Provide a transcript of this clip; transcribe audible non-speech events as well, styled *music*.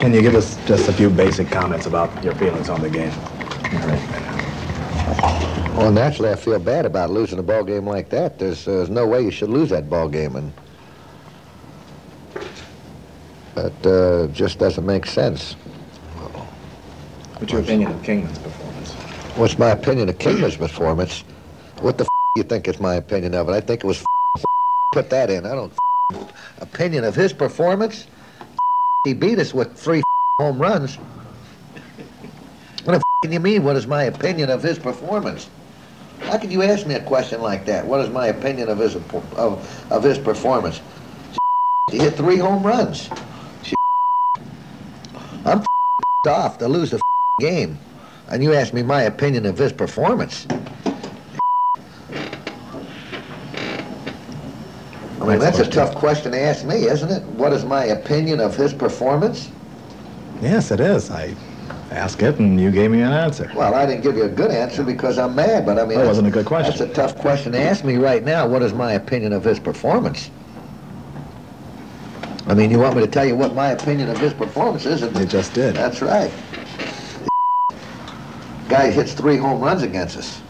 Can you give us just a few basic comments about your feelings on the game? Well, naturally, I feel bad about losing a ball game like that. There's, uh, there's no way you should lose that ball game, and that uh, just doesn't make sense. What's your opinion of Kingman's performance? What's my opinion of Kingman's performance? What the f- you think is my opinion of it? I think it was f- *laughs* put that in. I don't opinion of his performance. He beat us with three *laughs* home runs. What the f- you mean? What is my opinion of his performance? How can you ask me a question like that? What is my opinion of his of, of his performance? *laughs* He hit three home runs. *laughs* I'm off to lose the game, and you ask me my opinion of his performance. I mean, that's a tough question to ask me, isn't it? What is my opinion of his performance? Yes, it is. I asked it, and you gave me an answer. Well, I didn't give you a good answer because I'm mad, but I mean... That wasn't a good question. That's a tough question to ask me right now. What is my opinion of his performance? I mean, you want me to tell you what my opinion of his performance is? You just did. That's right. Guy hits three home runs against us.